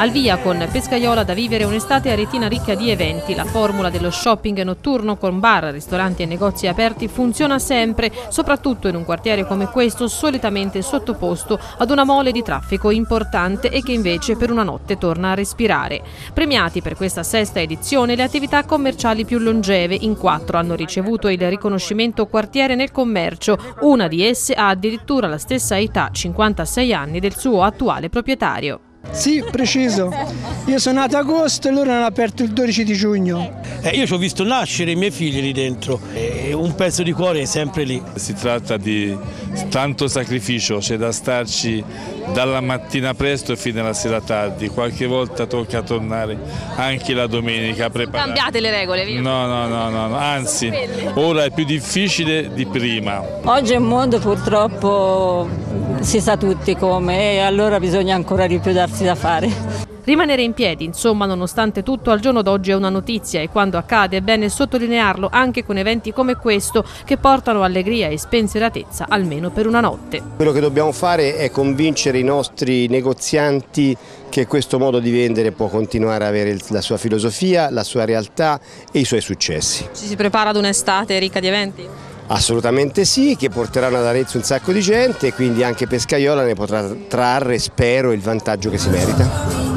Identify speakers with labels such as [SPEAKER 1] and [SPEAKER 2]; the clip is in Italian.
[SPEAKER 1] Al via con Pescaiola da vivere un'estate aretina ricca di eventi. La formula dello shopping notturno con bar, ristoranti e negozi aperti funziona sempre, soprattutto in un quartiere come questo solitamente sottoposto ad una mole di traffico importante e che invece per una notte torna a respirare. Premiati per questa sesta edizione le attività commerciali più longeve, in quattro hanno ricevuto il riconoscimento quartiere nel commercio, una di esse ha addirittura la stessa età, 56 anni, del suo attuale proprietario.
[SPEAKER 2] Sì, preciso. Io sono nato agosto e loro hanno aperto il 12 di giugno.
[SPEAKER 3] Eh, io ci ho visto nascere i miei figli lì dentro e un pezzo di cuore è sempre lì.
[SPEAKER 4] Si tratta di tanto sacrificio, c'è da starci dalla mattina presto fino alla sera tardi, qualche volta tocca tornare anche la domenica a preparare.
[SPEAKER 1] Cambiate le regole, via.
[SPEAKER 4] No, no, no, no, anzi, ora è più difficile di prima.
[SPEAKER 5] Oggi il mondo purtroppo si sa tutti come e allora bisogna ancora di più darsi da fare.
[SPEAKER 1] Rimanere in piedi, insomma, nonostante tutto, al giorno d'oggi è una notizia e quando accade è bene sottolinearlo anche con eventi come questo che portano allegria e spensieratezza almeno per una notte.
[SPEAKER 6] Quello che dobbiamo fare è convincere i nostri negozianti che questo modo di vendere può continuare ad avere la sua filosofia, la sua realtà e i suoi successi.
[SPEAKER 1] Ci si prepara ad un'estate ricca di eventi?
[SPEAKER 6] Assolutamente sì, che porteranno ad Arezzo un sacco di gente e quindi anche Pescaiola ne potrà trarre, spero, il vantaggio che si merita.